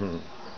mm-hmm.